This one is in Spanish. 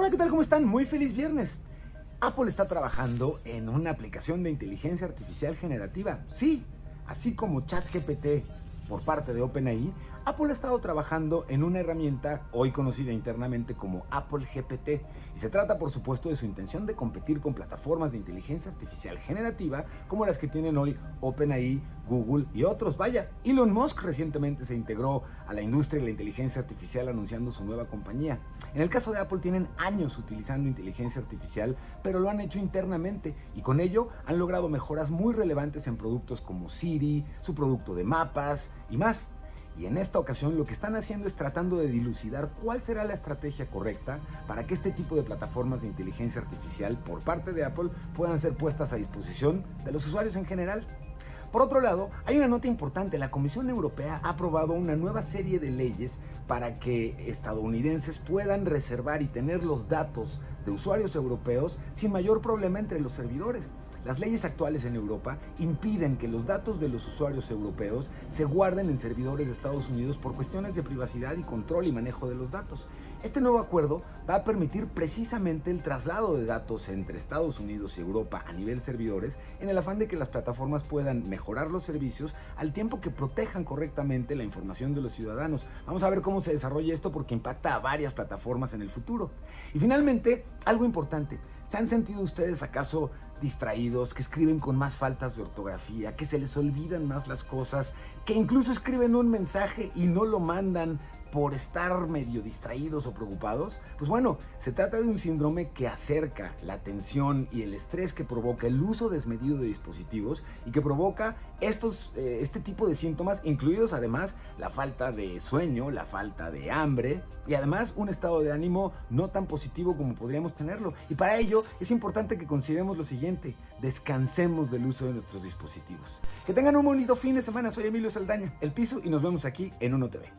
Hola, ¿qué tal? ¿Cómo están? Muy feliz viernes. Apple está trabajando en una aplicación de inteligencia artificial generativa. Sí, así como ChatGPT por parte de OpenAI, Apple ha estado trabajando en una herramienta hoy conocida internamente como Apple GPT y se trata por supuesto de su intención de competir con plataformas de inteligencia artificial generativa como las que tienen hoy OpenAI, Google y otros. Vaya, Elon Musk recientemente se integró a la industria de la inteligencia artificial anunciando su nueva compañía. En el caso de Apple tienen años utilizando inteligencia artificial, pero lo han hecho internamente y con ello han logrado mejoras muy relevantes en productos como Siri, su producto de mapas y más. Y en esta ocasión lo que están haciendo es tratando de dilucidar cuál será la estrategia correcta para que este tipo de plataformas de inteligencia artificial por parte de Apple puedan ser puestas a disposición de los usuarios en general. Por otro lado, hay una nota importante. La Comisión Europea ha aprobado una nueva serie de leyes para que estadounidenses puedan reservar y tener los datos de usuarios europeos sin mayor problema entre los servidores. Las leyes actuales en Europa impiden que los datos de los usuarios europeos se guarden en servidores de Estados Unidos por cuestiones de privacidad y control y manejo de los datos. Este nuevo acuerdo va a permitir precisamente el traslado de datos entre Estados Unidos y Europa a nivel servidores en el afán de que las plataformas puedan mejorar los servicios al tiempo que protejan correctamente la información de los ciudadanos. Vamos a ver cómo se desarrolla esto porque impacta a varias plataformas en el futuro. Y finalmente, algo importante. ¿Se han sentido ustedes acaso distraídos, que escriben con más faltas de ortografía, que se les olvidan más las cosas, que incluso escriben un mensaje y no lo mandan por estar medio distraídos o preocupados? Pues bueno, se trata de un síndrome que acerca la tensión y el estrés que provoca el uso desmedido de dispositivos y que provoca estos, eh, este tipo de síntomas, incluidos además la falta de sueño, la falta de hambre y además un estado de ánimo no tan positivo como podríamos tenerlo. Y para ello es importante que consideremos lo siguiente, descansemos del uso de nuestros dispositivos. Que tengan un bonito fin de semana, soy Emilio Saldaña, El Piso y nos vemos aquí en Uno TV.